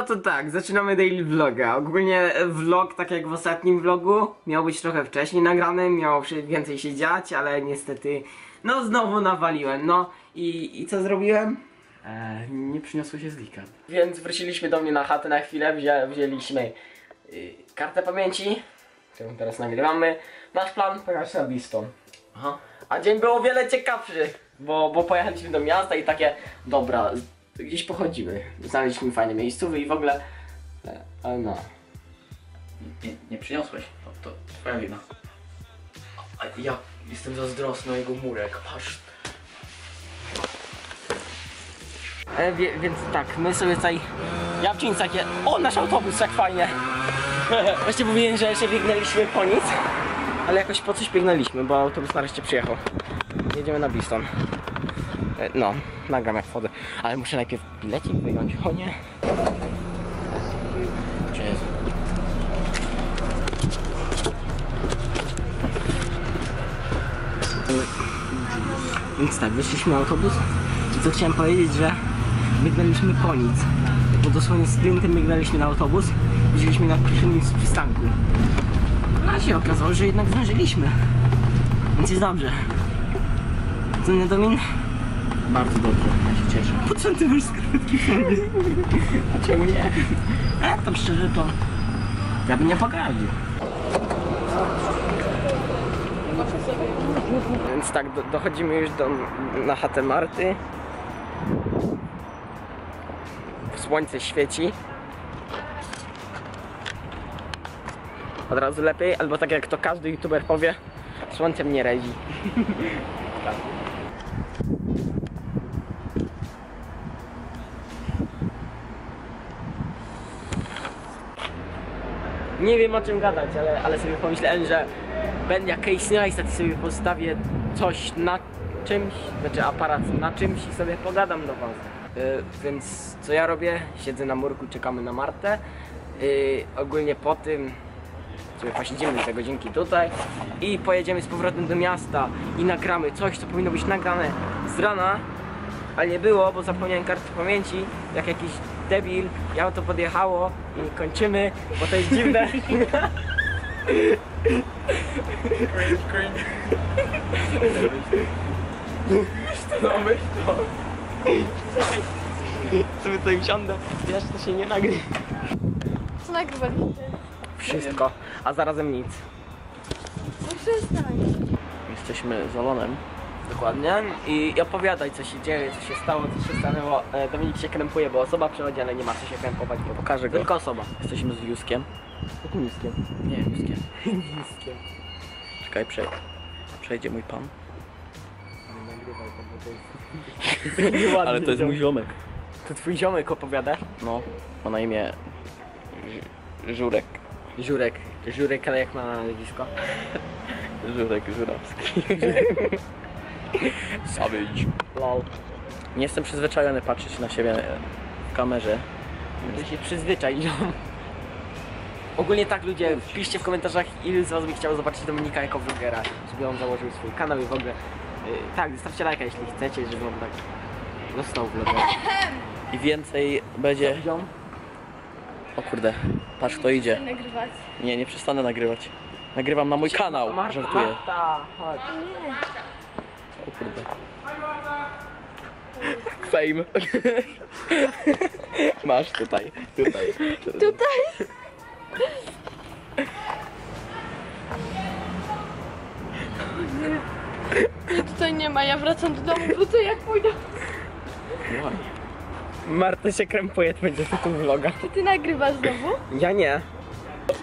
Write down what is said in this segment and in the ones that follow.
No to tak, zaczynamy daily vloga. Ogólnie vlog, tak jak w ostatnim vlogu, miał być trochę wcześniej nagrany, miało więcej się dziać, ale niestety, no znowu nawaliłem, no i, i co zrobiłem? Eee, nie przyniosło się zlika. Więc wróciliśmy do mnie na chatę na chwilę, wzię, wzięliśmy y, kartę pamięci, którą teraz nagrywamy. Nasz plan pojechać na Biston. Aha. A dzień był o wiele ciekawszy, bo, bo pojechaliśmy do miasta i takie, dobra, gdzieś pochodzimy. Znaleźliśmy fajne miejscowy i w ogóle, e, ale no. Nie, nie przyniosłeś. To, to twoja wina. A ja jestem zazdrosny o jego murek, patrz. E, wie, więc tak, my sobie tutaj... Ja wciągnę takie... O, nasz autobus, jak fajnie! Właśnie mówiłem, że jeszcze biegnęliśmy po nic, ale jakoś po coś biegnęliśmy, bo autobus nareszcie przyjechał. Jedziemy na Biston. E, no, nagram jak wchodzę. Ale muszę najpierw bilecik wyjąć, o nie. Jest? Więc tak, wyszliśmy na autobus i co chciałem powiedzieć, że biegnęliśmy po nic. Bo dosłownie sprintem biegnęliśmy na autobus, wzięliśmy na pierwszym z przystanku. No a się okazało, że jednak zdążyliśmy. Więc jest dobrze. Co nie Domin? Bardzo dobrze, ja się cieszę. Po co ty masz skrótki sobie? Czemu nie? A to szczerze to... Ja bym nie pogardził. Więc tak, do, dochodzimy już do, na chatę Marty. Słońce świeci. Od razu lepiej, albo tak jak to każdy youtuber powie, słońce mnie rezi. Nie wiem o czym gadać, ale, ale sobie pomyślałem, że będę jak Casey Neistat i sobie postawię coś na czymś, znaczy aparat na czymś i sobie pogadam do was. Yy, więc co ja robię? Siedzę na murku, czekamy na Martę. Yy, ogólnie po tym sobie posiedzimy te godzinki tutaj i pojedziemy z powrotem do miasta i nagramy coś, co powinno być nagrane z rana, ale nie było, bo zapomniałem karty pamięci, jak jakiś debil, ja to podjechało i kończymy, bo to jest dziwne. Cringe, cringe. No myśl to. Sobie tutaj wsiądę, wiesz, to się nie nagrywa. Co nagrywaliście? Wszystko, a zarazem nic. No przestań. Jesteśmy z Olonem. Dokładnie. I, I opowiadaj, co się dzieje, co się stało, co się stanęło. E, Dominik się krępuje, bo osoba przychodzi, ale nie ma co się krępować, bo Pokażę go. tylko osoba. Jesteśmy z Juskiem. Jakim niskiem? Nie, Juskiem. Niskiem. Czekaj, przej przejdzie mój pan. Nie nagrywaj to, bo to jest... Nieładnie Ale to jest mój ziomek. To twój ziomek opowiada? No, ma na imię Ż- Żurek. Żurek. Żurek, ale jak ma na nazwisko? Żurek Żurawski. Savage. Lol. Nie jestem przyzwyczajony patrzeć na siebie w kamerze. To się przyzwyczaj, ziom. Ogólnie tak ludzie, wpiszcie w komentarzach ile z was by chciało zobaczyć Dominika jako vlogera, żeby on założył swój kanał i w ogóle. Yy, tak, zostawcie lajka jeśli chcecie, żeby on tak został vlogerem. I więcej będzie... O kurde, patrz kto idzie. Nagrywać. Nie, nie przestanę nagrywać. Nagrywam na mój kanał, Marta, żartuję. Marta, chodź. O kurde. Fame. Masz tutaj, tutaj. Tutaj? Nie, tutaj nie ma, ja wracam do domu, wrócę jak pójdę. Marta się krępuje, to będzie tytuł vloga. Czy ty nagrywasz znowu? Ja nie.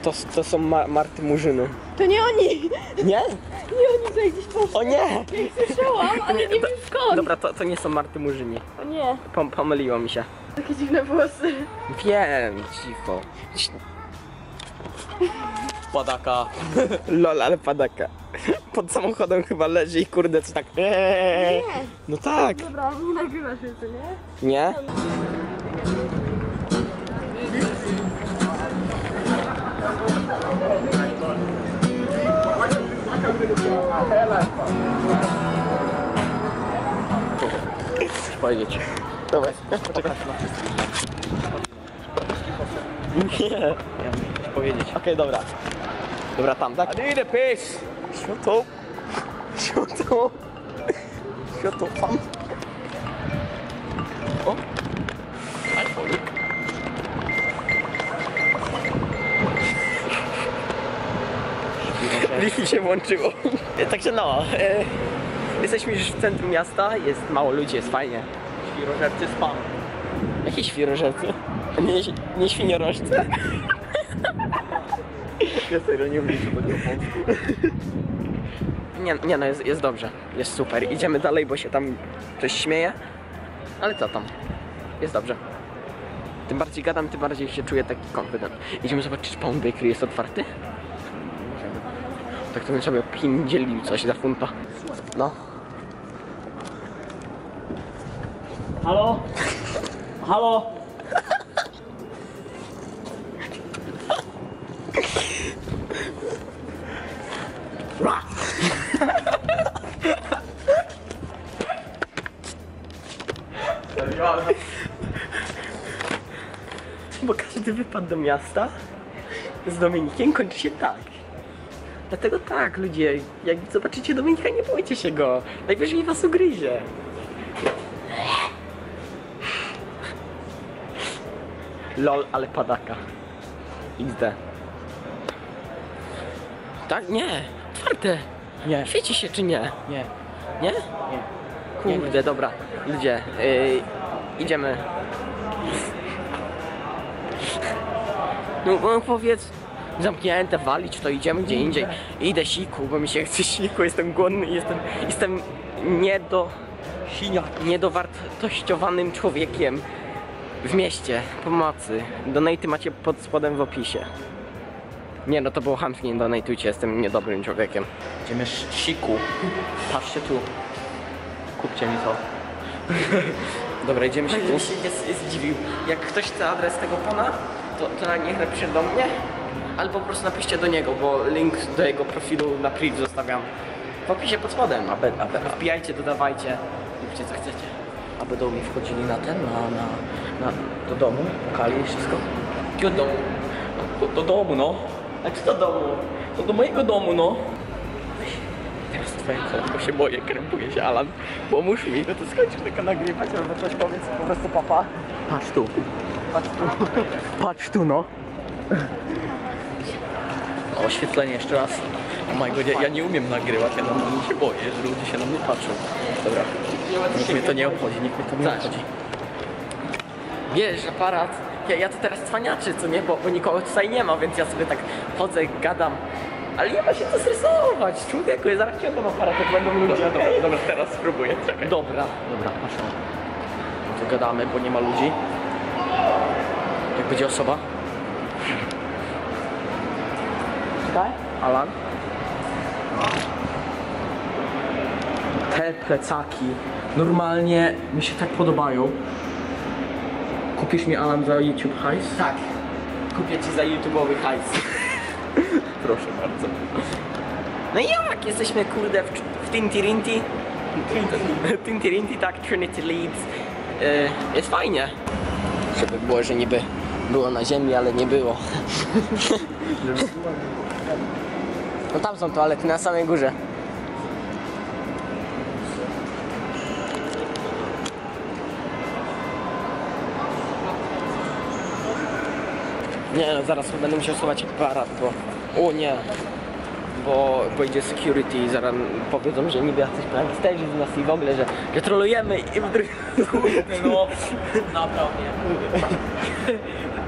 To, to są ma Marty Murzyny. To nie oni! Nie? Nie oni tutaj gdzieś poszli. O nie! Ja ich słyszałam, ale nie wiem skąd. Dobra, to, to nie są Marty Murzyni. O nie, Pom pomyliło mi się. takie dziwne włosy. Wiem, cicho. Padaka. Lol, ale padaka. Pod samochodem chyba leży i kurde coś tak. Eee. Nie. No tak. Dobra, nie nagrywasz jeszcze, nie? Nie? Powiedzieć. Dobra. Poczekaj. Nie. Ja muszę powiedzieć. Okej, dobra. Dobra, tam, tak? I need a! Światło. Światło. Światło, tam. Wi-Fi się włączyło. Także no, e, jesteśmy już w centrum miasta, jest mało ludzi, jest fajnie. Świrożercy spam. Jakie świrożercy? Nie, nie świniorożce? Ja serio nie po polsku. Nie, nie no, jest, jest dobrze, jest super. Idziemy dalej, bo się tam ktoś śmieje. Ale co tam? Jest dobrze. Tym bardziej gadam, tym bardziej się czuję taki confident. Idziemy zobaczyć, czy Pound Bakery jest otwarty? To bym sobie pindzielił coś za funta. No. Halo? Halo? Bo każdy wypad do miasta z Dominikiem kończy się tak. Dlatego tak, ludzie, jak zobaczycie Dominika, nie bójcie się go. Najwyżej was ugryzie. Lol, ale padaka. XD. Tak? Nie. Otwarte. Nie. Świeci się czy nie? Nie. Nie? Nie. Kurde, dobra. Ludzie, yy, idziemy. No, no powiedz, zamknięte, walić, to idziemy gdzie indziej. Idę siku, bo mi się chce siku, jestem głodny i jestem, jestem nie do, niedowartościowanym człowiekiem w mieście. Pomocy. Donaty macie pod spodem w opisie. Nie no, to było chamskie, nie donatujcie, jestem niedobrym człowiekiem. Idziemy siku. Patrzcie tu. Kupcie mi to. Dobra, idziemy się tu. się jest zdziwił. Jak ktoś chce adres tego pana, to, to niech napisze do mnie, albo po prostu napiszcie do niego, bo link do jego profilu na priv zostawiam w opisie pod spodem. Aby, aby, Wbijajcie, dodawajcie, róbcie co chcecie. aby do mnie wchodzili na ten, na, na, na do domu, pukali i wszystko. Do domu. Do, do domu, no. A czy do domu? To do mojego domu, no. Teraz twoje bo się boję, krępuje się Alan. Pomóż mi, no to skończysz tylko nagrywać, albo coś powiedz, po prostu papa. Patrz tu. Patrz tu. Patrz tu, no. Oświetlenie jeszcze raz. Oh my god, ja, ja nie umiem nagrywać, ja normalnie się boję, że ludzie się na mnie patrzą. Dobra, nikt mnie to nie obchodzi, nikt mnie to nie Tak. obchodzi. Wiesz, aparat. Ja, ja to teraz cwaniaczy, co nie, bo, bo nikogo tutaj nie ma, więc ja sobie tak chodzę, gadam. Ale nie ma się co stresować, człowieku, ja zaraz ciągam aparat, jak będą ludzie. Dobra, dobra, teraz spróbuję, czekaj. Dobra. Dobra, no. No to gadamy, bo nie ma ludzi. Jak będzie osoba? Czekaj. Alan? Te plecaki normalnie mi się tak podobają. Kupisz mi Alan za YouTube hajs? Tak. Kupię ci za YouTube'owy hajs. Proszę bardzo. No i jak? Jesteśmy kurde w, w Tintirinti. Tintirinti, tak, Trinity Leeds. Yy, jest fajnie. Żeby było, że niby było na ziemi, ale nie było. No tam są toalety na samej górze. Nie no, zaraz będę musiał schować aparat, bo... O nie! Bo pojedzie security i zaraz powiedzą, że niby jacyś pranksterzy z nas i w ogóle, że, że trolujemy i w drugim... No, naprawdę.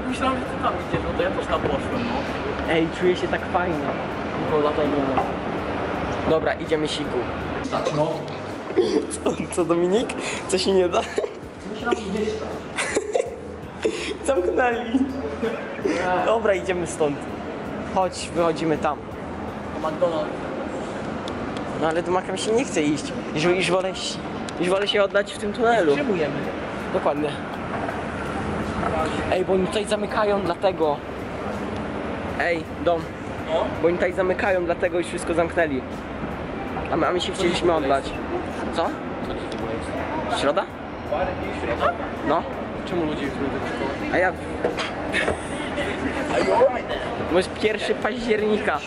Myślałem, że ty tam idziesz, no to ja też tam poszłem, no. Ej, czuję się tak fajnie. Tylko dlatego... Dobra, idziemy siku. Tak, no. Co, co Dominik? Co się nie da? Gdzieś. Zamknęli. Dobra, idziemy stąd. Chodź, wychodzimy tam. To McDonald's. No ale do Maka mi się nie chce iść. Już, już, wolę, już wolę się oddać w tym tunelu. Przyjmujemy. Dokładnie. Ej, bo oni tutaj zamykają, dlatego. Ej, dom. Bo oni tutaj zamykają, dlatego już wszystko zamknęli. A my, a my się chcieliśmy oddać. Co? Co? Środa? Środa? No. Czemu ludzie do szkoły? A ja... Bo jest pierwszy października.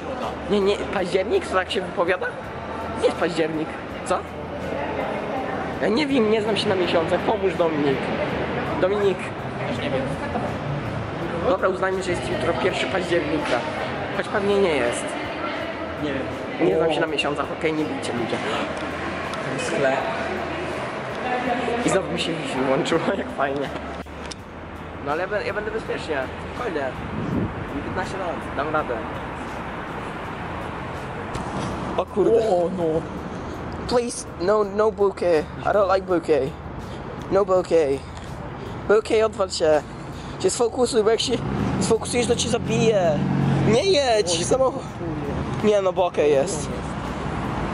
Nie, nie, październik? To tak się wypowiada? Nie jest październik. Co? Ja nie wiem, nie znam się na miesiącach. Pomóż Dominik. Dominik. Dobra, uznajmy, że jest jutro pierwszy października. Choć pewnie nie jest. Nie wiem. Nie znam się na miesiącach, okej, nie bijcie ludzie. Sklep. I znowu mi się Wi-Fi włączyło, jak fajnie. No ale ja, będę bezpiecznie. Mi 15 lat, dam radę. O kurde. O, no. Please, no, no bouquet. I don't like bouquet. No bouquet. Bouquet, odwal się. Się sfokusuj, bo jak się sfokusujesz, to ci zabije. Nie jedź, samochód. Nie no, bokeh jest.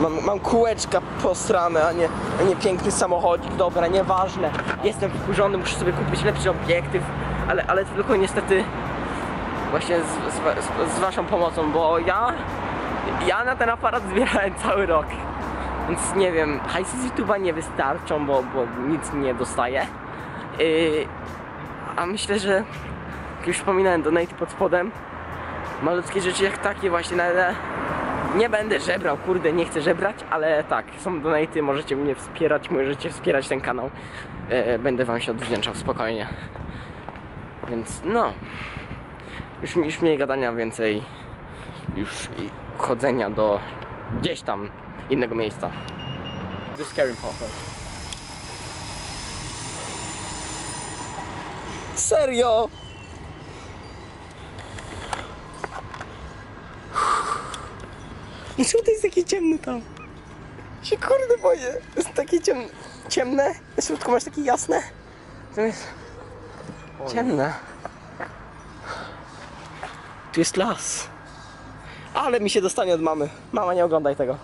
Mam, mam kółeczka posrane, a nie, a nie piękny samochodzik. Dobra, nieważne. Jestem wkurzony, muszę sobie kupić lepszy obiektyw, ale, ale tylko niestety właśnie z, z, z, z waszą pomocą, bo ja, ja na ten aparat zbierałem cały rok. Więc nie wiem, hajsy z YouTube'a nie wystarczą, bo, bo nic nie dostaję. Yy, a myślę, że jak już wspominałem, donate pod spodem. Malutkie rzeczy jak takie właśnie, na, na, nie będę żebrał, kurde, nie chcę żebrać, ale tak, są donaty, możecie mnie wspierać, możecie wspierać ten kanał. Yy, będę wam się odwdzięczał spokojnie. Więc no, już, już mniej gadania, więcej już chodzenia do gdzieś tam innego miejsca. The Scary Popper. Serio? Czemu to jest takie ciemne tam? Się kurde boję. Jest takie ciem... ciemne. Na środku masz takie jasne. To jest ciemne. Tu jest las. Ale mi się dostanie od mamy. Mama, nie oglądaj tego.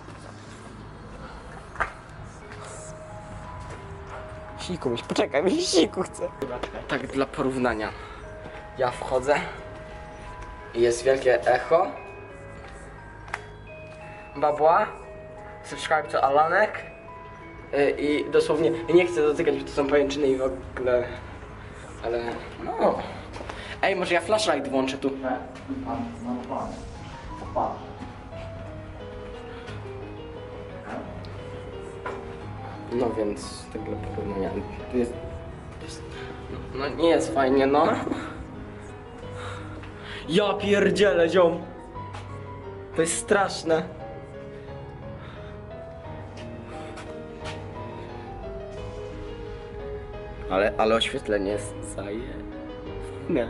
Siku mi się, poczekaj, mi się siku chce. Tak dla porównania. Ja wchodzę i jest wielkie echo. Babła. Subscribe to Alanek. Y, I dosłownie, nie chcę dotykać, bo to są pajęczyny i w ogóle... Ale no... Ej, może ja flashlight włączę tu. No więc tak dla porównania. No nie jest fajnie, no. Ja pierdzielę, ziom. To jest straszne. Ale, ale oświetlenie jest zaje... Nie.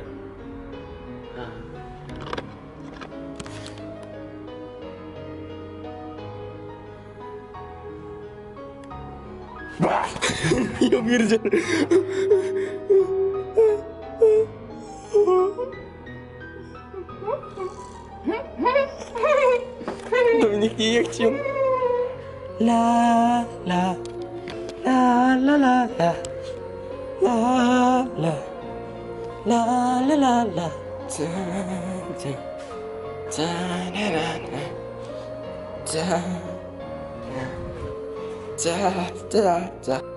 Ja pierdzielę. Dominik nie jak ci on... La la la la la la la la la la la la. Da da da na na na. Da da da da da